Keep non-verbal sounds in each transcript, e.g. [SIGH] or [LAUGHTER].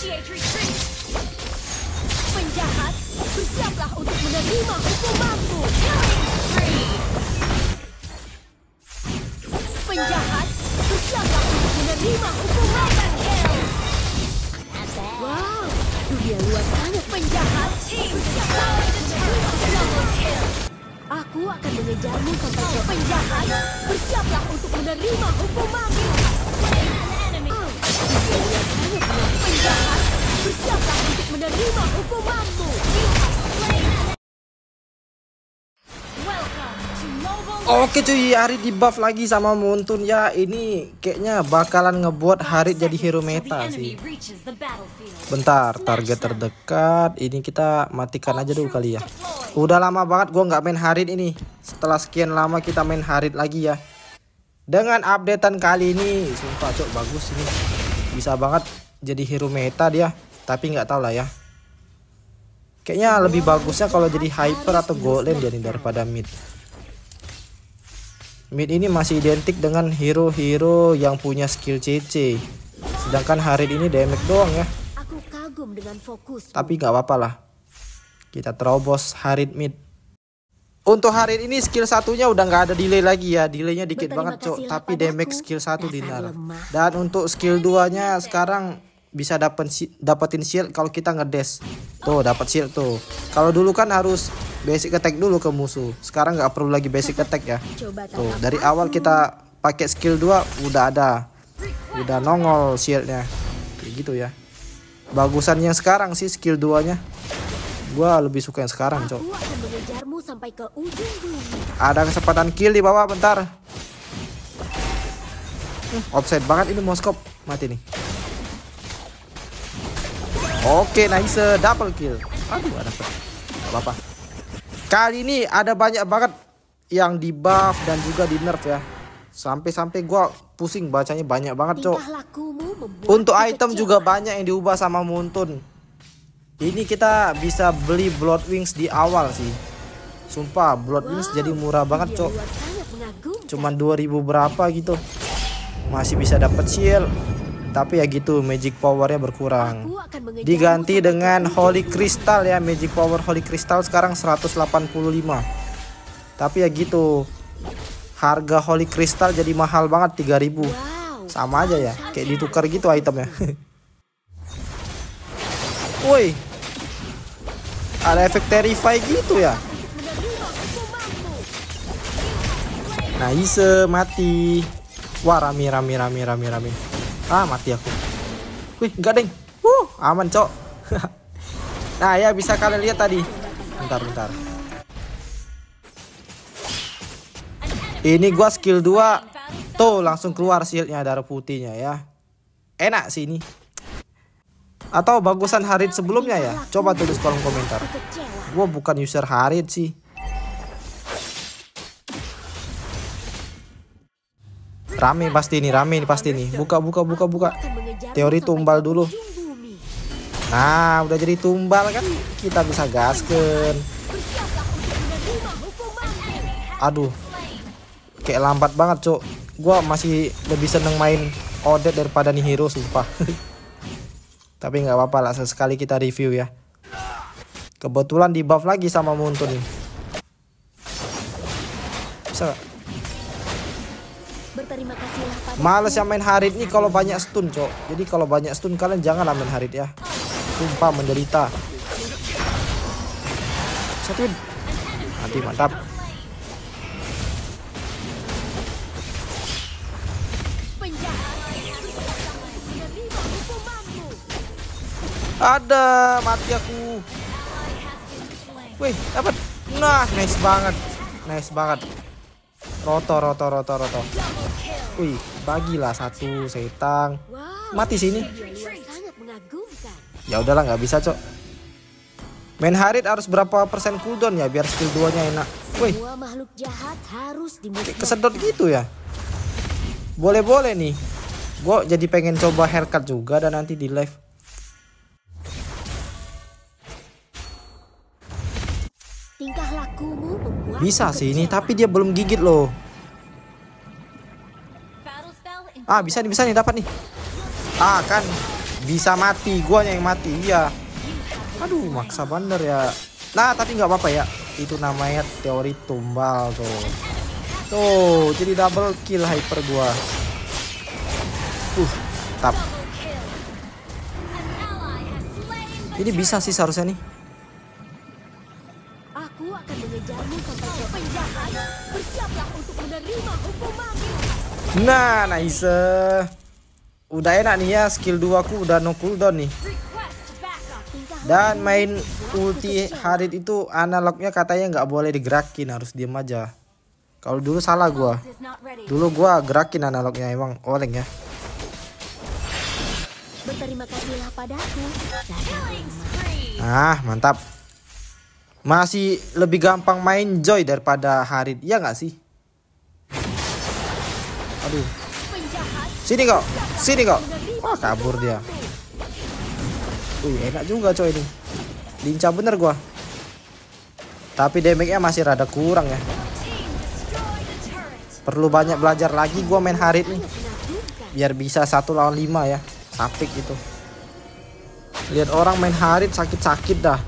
Initiate retreat. Penjahat, bersiaplah untuk menerima hukumanmu. Killing spree. Penjahat, bersiaplah untuk menerima hukumanmu. Kill. Wow, dunia luar sana penjahat. The turret. Double kill. Aku akan mengejarmu sampai ke penjahat. Bersiaplah untuk menerima hukumanmu. Oh, Oke cuy, Harit di buff lagi sama Muntun ya. Ini kayaknya bakalan ngebuat Harit jadi hero meta sih. Bentar, target terdekat. Ini kita matikan aja dulu kali ya. Udah lama banget gua nggak main Harit ini. Setelah sekian lama kita main Harit lagi ya. Dengan updatean kali ini, sumpah cok bagus ini. Bisa banget jadi hero meta dia. Tapi nggak tahu lah ya. Kayaknya lebih bagusnya kalau jadi hyper atau golem nih daripada mid. Mid ini masih identik dengan hero-hero yang punya skill CC. Sedangkan Harit ini damage doang ya. Aku kagum dengan fokus. Tapi nggak apa-apa lah. Kita terobos Harit mid. Untuk Harit ini skill satunya udah nggak ada delay lagi ya. Delaynya dikit Berterima banget cok. Tapi damage skill satu dinar. Dan untuk skill 2-nya sekarang bisa dapat dapetin shield kalau kita ngedes. Tuh dapat shield tuh. Kalau dulu kan harus basic attack dulu ke musuh. Sekarang nggak perlu lagi basic attack ya. Tuh dari awal kita pakai skill 2 udah ada. Udah nongol shieldnya. Kayak gitu ya. Bagusan yang sekarang sih skill 2-nya. Gua lebih suka yang sekarang, Cok. Ada kesempatan kill di bawah bentar. Hmm, offset banget ini moskop. Mati nih. Oke, nice double kill. Aduh, ada apa-apa. Kali ini ada banyak banget yang di buff dan juga di nerf ya. Sampai-sampai gua pusing bacanya banyak banget, Cok. Untuk item juga banyak yang diubah sama Muntun. Ini kita bisa beli Blood Wings di awal sih. Sumpah, Blood Wings Wow, jadi murah banget, Cok. Cuman 2000 berapa gitu. Masih bisa dapat shield. Tapi ya gitu, magic powernya berkurang. Diganti dengan Holy Crystal ya, magic power Holy Crystal sekarang 185. Tapi ya gitu. Harga Holy Crystal jadi mahal banget 3000. Wow. Sama aja ya, kayak ditukar gitu itemnya. [LAUGHS] Woi. Ada efek terrify gitu ya. Hukumanmu. Nice, mati. Wah, rame rame rame rame rame. Ah, mati aku. Wih, enggak, Deng. Uh, aman, Cok. [LAUGHS] nah, ya bisa kalian lihat tadi. Bentar, bentar. Ini gua skill 2. Tuh, langsung keluar shieldnya darah putihnya ya. Enak sih ini. Atau bagusan Harit sebelumnya ya? Coba tulis kolom komentar. Gua bukan user Harit sih. Rame pasti nih, rame nih pasti nih. Buka, buka, buka, buka. Teori tumbal dulu. Nah, udah jadi tumbal kan kita bisa gasken. Aduh. Kayak lambat banget, Cok. Gua masih lebih seneng main Odet daripada nih hero sumpah. [LAUGHS] Tapi nggak apa-apa lah, sesekali kita review ya. Kebetulan di buff lagi sama Muntun nih. Bisa nggak? Males yang main Harit nih kalau banyak stun, Cok. Jadi kalau banyak stun kalian janganlah main Harit ya. Sumpah menderita. Satu win. Mati mantap. Ada mati aku. Wih, dapat. Nah, nice banget. Nice banget. Roto, roto, roto, roto. Wih, bagilah satu setang. Mati sini. Ya udahlah nggak bisa, Cok. Main Harit harus berapa persen cooldown ya biar skill 2-nya enak. Wih, Semua makhluk jahat harus dimusnahkan. kesedot gitu ya. Boleh-boleh nih. Gue jadi pengen coba haircut juga dan nanti di live. Bisa sih ini, tapi dia belum gigit loh. Ah, bisa nih, bisa nih dapat nih. Ah, kan. bisa mati gua yang mati iya aduh maksa bener ya nah tapi nggak apa-apa ya itu namanya teori tumbal tuh tuh jadi double kill hyper gua uh tap ini bisa sih seharusnya nih Aku akan mengejarmu sampai ke penjahat. Bersiaplah untuk menerima hukumanmu. Nah nice udah enak nih ya skill 2 ku udah no cooldown nih Dan main ulti Harit itu analognya katanya nggak boleh digerakin, harus diem aja. Kalau dulu salah gua. Dulu gua gerakin analognya emang oleng ya. Berterima kasihlah padaku. Ah, mantap. Masih lebih gampang main Joy daripada Harit, iya nggak sih? Aduh, sini kok, sini kok. Wah kabur dia. Wih enak juga coy ini. Lincah bener gua. Tapi damage-nya masih rada kurang ya. Perlu banyak belajar lagi gua main Harit nih. Biar bisa satu lawan lima ya. Sapik gitu. Lihat orang main Harit sakit-sakit dah.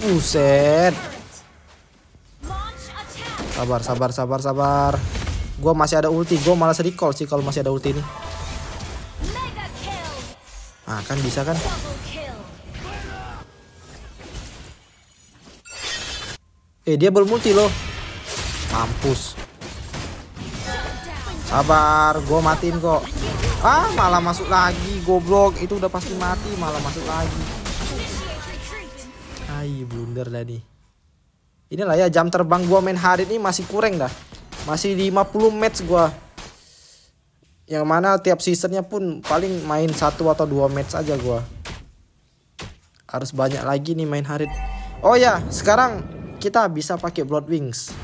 Buset. Sabar, sabar, sabar, sabar. Gua masih ada ulti. Gua malas recall sih kalau masih ada ulti ini. Ah, kan bisa kan? Eh, dia belum multi loh. Mampus. Sabar, gue matiin kok. Ah, malah masuk lagi, goblok. Itu udah pasti mati, malah masuk lagi. Hai, blunder nih. Inilah ya jam terbang gua main hari ini masih kurang dah. Masih 50 match gua. Yang mana tiap seasonnya pun paling main satu atau dua match aja gua. Harus banyak lagi nih main Harit. Oh ya, sekarang kita bisa pakai Blood Wings.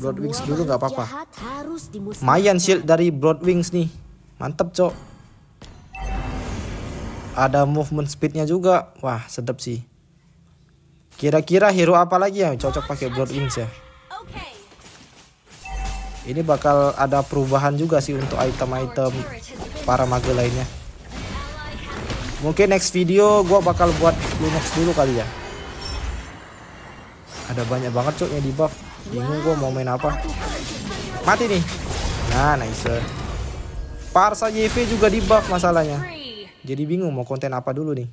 Blood Wings dulu nggak apa-apa. Mayan shield dari Blood Wings nih. Mantep, Cok. Ada movement speednya juga. Wah, sedap sih. Kira-kira hero apa lagi yang cocok pakai Blood Wings ya? Ini bakal ada perubahan juga sih untuk item-item para mage lainnya. Mungkin next video gua bakal buat Lunox dulu kali ya. Ada banyak banget cok di buff. Bingung gua mau main apa. Mati nih. Nah, nice. Parsa YV juga di buff masalahnya. Jadi bingung mau konten apa dulu nih.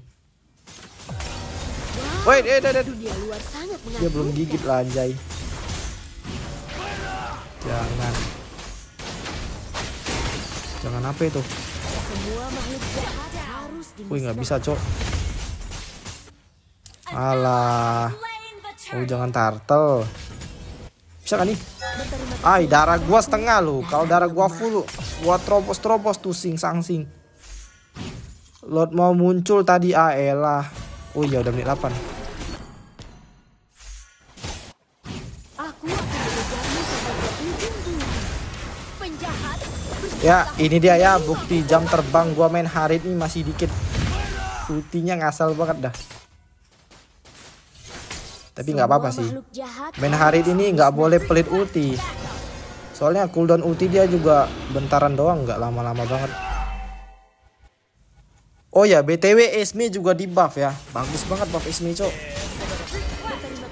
Wait, eh, eh, Dia belum gigit lah anjay. Jangan. Jangan apa itu? Wih nggak bisa cok. Alah. Oh jangan turtle. Bisa kan nih? Ay darah gua setengah loh. Kalau darah gua full, gua terobos terobos tuh sing sang sing. Lot mau muncul tadi ah elah. Oh iya udah menit 8. Ya ini dia ya bukti jam terbang gua main hari ini masih dikit. Ultinya ngasal banget dah. Tapi nggak apa-apa sih. Main hari ini nggak boleh pelit ulti. Soalnya cooldown ulti dia juga bentaran doang, nggak lama-lama banget. Oh ya, BTW Esme juga di buff ya. Bagus banget buff Esme, Cok.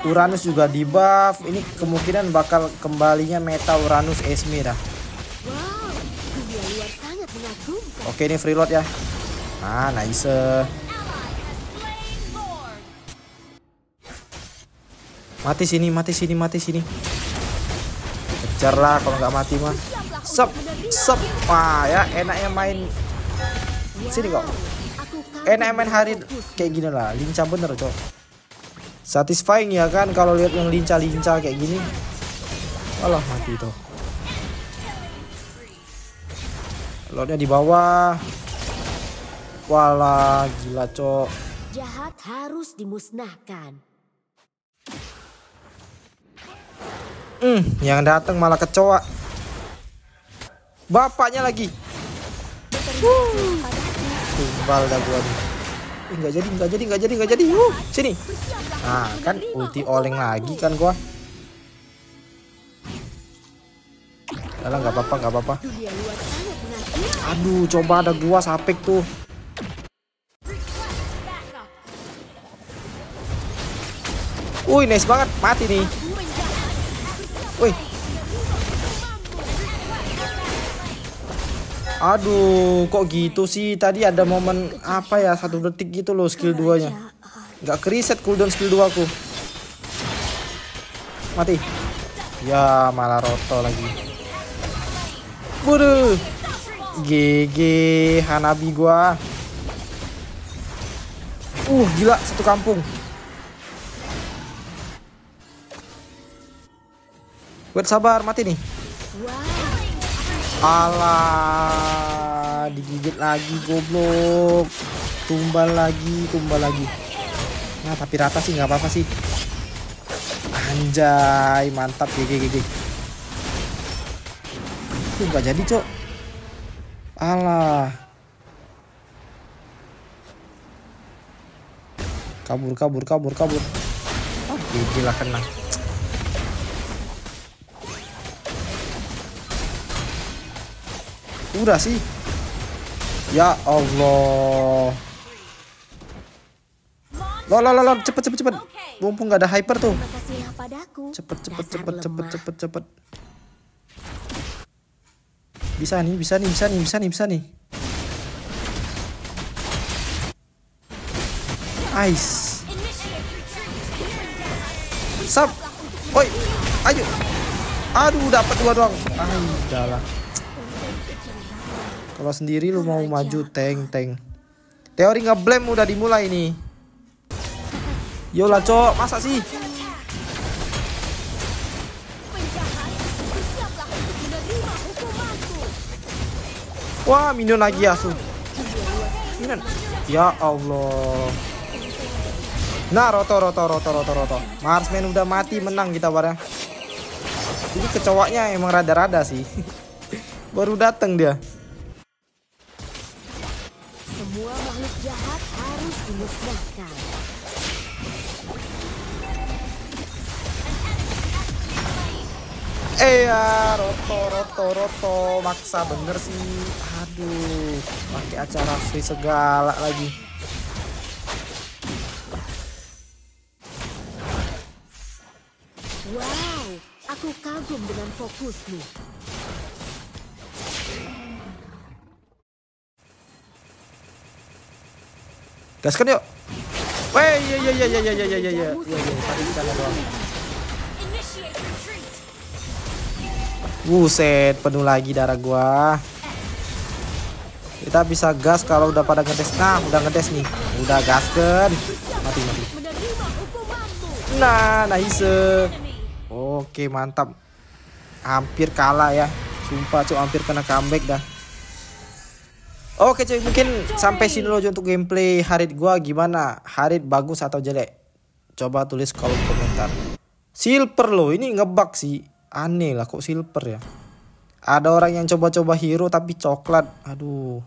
Uranus juga di buff. Ini kemungkinan bakal kembalinya meta Uranus Esme dah. Oke, ini free load ya. Ah, nice. Mati sini, mati sini, mati sini. Kejar lah kalau nggak mati mah. Sep, sep. Wah ya enaknya main sini kok. Enaknya main hari kayak gini lah. Lincah bener cok. Satisfying ya kan kalau lihat yang lincah-lincah kayak gini. Alah mati tuh. Lotnya di bawah. Walah gila cok. Jahat harus dimusnahkan. Hmm, yang datang malah kecoa. Bapaknya lagi. Padaku. Tumbal dah gua nih. Nggak jadi, nggak jadi, nggak jadi, nggak jadi. Wuh, sini. Nah, kan ulti oleng lagi kan gua. Alah nggak apa-apa, nggak apa-apa. Aduh, coba ada gua sapik tuh. Wih, nice banget. Mati nih. Wih. Aduh, kok gitu sih? Tadi ada momen apa ya? Satu detik gitu loh skill 2-nya. kriset cooldown skill dua aku. Mati. Ya, malah roto lagi. Waduh. GG Hanabi gua. Uh, gila satu kampung. Wait sabar, mati nih. Alah, digigit lagi goblok. Tumbal lagi, tumbal lagi. Nah, tapi rata sih nggak apa-apa sih. Anjay, mantap GG GG. Nggak jadi, Cok. Alah. Kabur, kabur, kabur, kabur. Ah, GG lah kena. Udah sih. Ya Allah. Lo lo lo lo cepet cepet cepet. Mumpung gak ada hyper tuh. Cepet cepet cepet cepet cepet cepet. Bisa nih, bisa nih, bisa nih, bisa nih, bisa nih. Ice. Sap. Woi, ayo. Aduh, dapat dua doang. Ah. Kalau sendiri lu mau maju tank tank. Teori ngeblame udah dimulai nih. Yolah cok, masa sih? Wah, minion lagi asu. Minion. Ya Allah. Nah, roto roto roto roto roto. Marsman udah mati, menang kita bareng. Ini kecowaknya emang rada-rada sih. [LAUGHS] Baru datang dia. Semua makhluk jahat harus dimusnahkan. Eh ya, roto roto roto maksa bener sih. Aduh, pakai acara free segala lagi. Wow, aku kagum dengan fokusmu. Gaskan yuk. Weh, iya iya iya iya iya iya iya iya iya iya tadi di sana doang. Buset, penuh lagi darah gua. Kita bisa gas kalau udah pada ngedes. Nah, udah ngedes nih. Udah gaskan. Mati mati. Nah, nice. Oke, mantap. Hampir kalah ya. Sumpah cuy, hampir kena comeback dah. Oke cuy, mungkin sampai sini dulu untuk gameplay Harit gua gimana? Harit bagus atau jelek? Coba tulis kolom komentar. Silver loh, ini ngebug sih. Aneh lah kok silver ya. Ada orang yang coba-coba hero tapi coklat. Aduh.